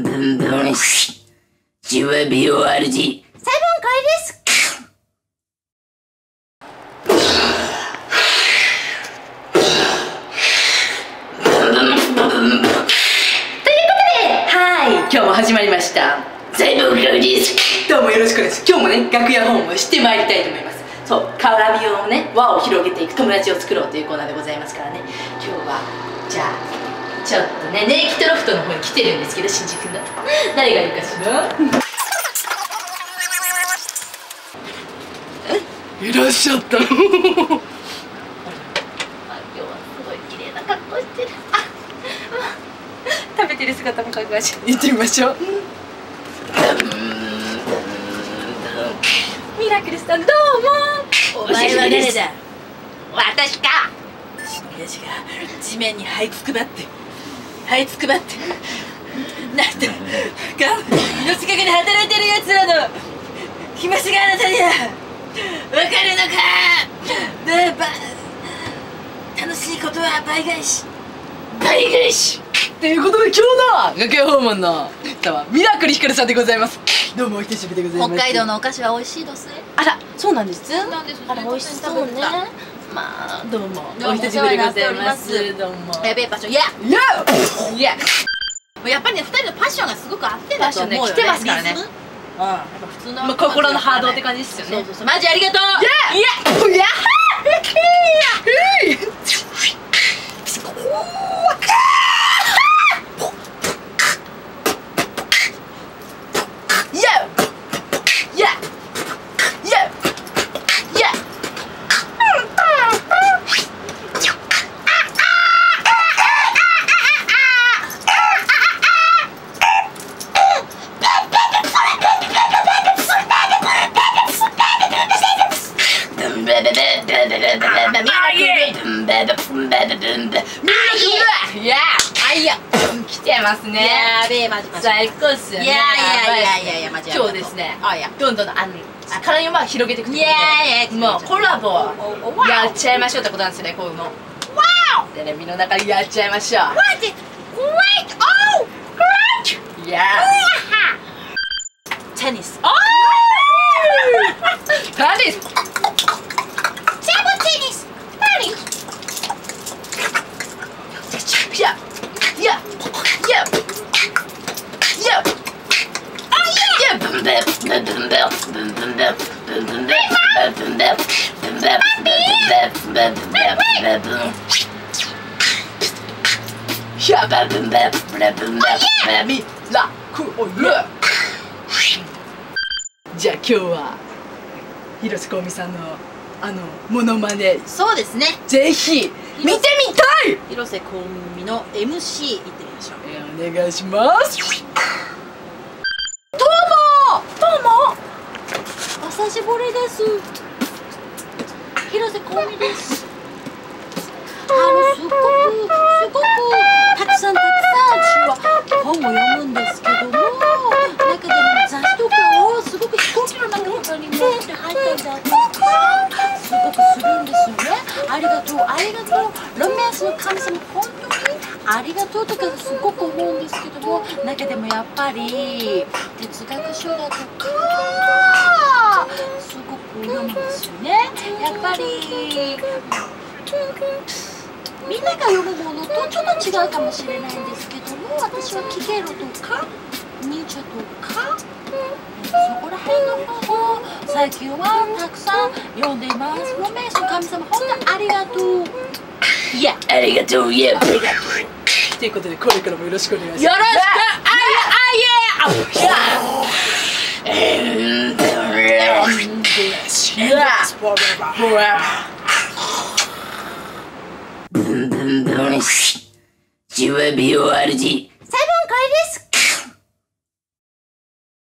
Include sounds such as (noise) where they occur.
ブンブンブンジュワビオ RG 細分解ですということではい今日も始まりました細分解ですどうもよろしくです今日もね楽屋訪問してまいりたいと思いますそう絡みをね輪を広げていく友達を作ろうというコーナーでございますからね今日はじゃあちょっとねネイキッドロフトの方に来てるんですけど新宿の。(laughs) 誰がいるかしら？(laughs) いらっしゃったあ今日はすごい綺麗な格好してる。ああ (laughs) 食べてる姿もかぐわし。い行ってみましょう。ミラクルさんどうも。お前は誰だ？私か。私が地面に這いつくばって這いつくばって。なんとが命かけで働いてるやつらの気持ちがあなたにはわかるのか。ねば楽しいことは倍返し。倍返し。ということで今日の楽屋訪問の方はミラクルひかるさんでございます。どうもお久しぶりでございます。北海道のお菓子は美味しいどすあらそうなんです。なんです。あら美味しそうね。まあどうもどうもお久しぶりでございます。どうもやべえパッションいやいやいややっぱりね二人のパッションがすごく合ってんだと思うよ、ね、来てますからね。うん。やっぱ普通の、まあ心のハードって感じですよね。そうそうそう。マジありがとう。いやいやいやいやいやあいや来てますねやべえマジマジ最高っすよねいやいやいやいやいやマジありがとう今日ですねあいやどんどんあの体をまあ広げていくといやいやもうコラボやっちゃいましょうってことなんですよねこういうのテレビの中でやっちゃいましょうマジ Great Oh Great いやテニスあー何ですテーブじゃあ今日は広瀬香美さんのあのモノマネそうですねぜひ見てみたい！広瀬香美の MC 行ってみましょう。えーお願いします。どうもどうもお久しぶりです。広瀬香美です神様本当にありがとうとかすごく思うんですけども中でもやっぱり哲学書だとか。すごく読むんですよね。やっぱりみんなが読むものとちょっと違うかもしれないんですけども私はキケロとかニーチェとかそこら辺の本を最近はたくさん読んでいます。ロメイスの神様本当にありがとう。いやありがとう、いや。ということでこれからもよろしくお願いしますよろしくあいやあいやブンブンブンジュワビオ RG 細分解です